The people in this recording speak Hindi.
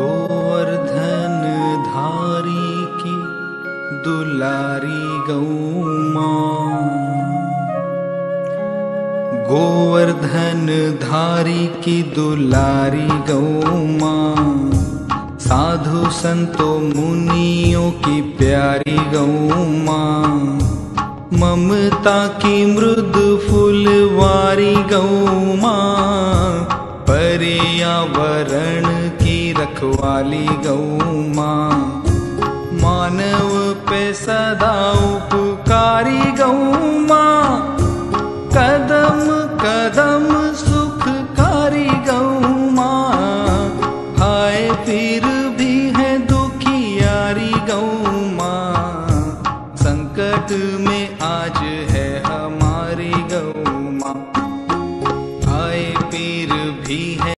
गोवर्धन धारी की दुलारी गौ माँ। गोवर्धन धारी की दुलारी गौ माँ। साधु संतो मुनियों की प्यारी गौ माँ। ममता की मृद फुलवारी गौ माँ। पर्यावरण की रखवाली गौ माँ। मानव पे सदा उपकारी गौ माँ। कदम कदम सुखकारी गौ माँ। हाय फिर भी है दुखियारी गौ माँ। संकट में आज है हमारी गौ माँ। आए पीर भी है